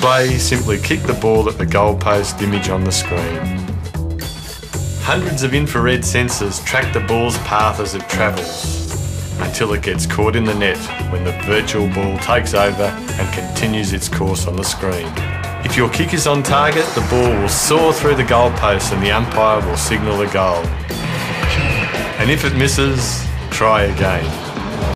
play, simply kick the ball at the goalpost image on the screen. Hundreds of infrared sensors track the ball's path as it travels until it gets caught in the net when the virtual ball takes over and continues its course on the screen. If your kick is on target, the ball will soar through the goalpost and the umpire will signal a goal. And if it misses, try again.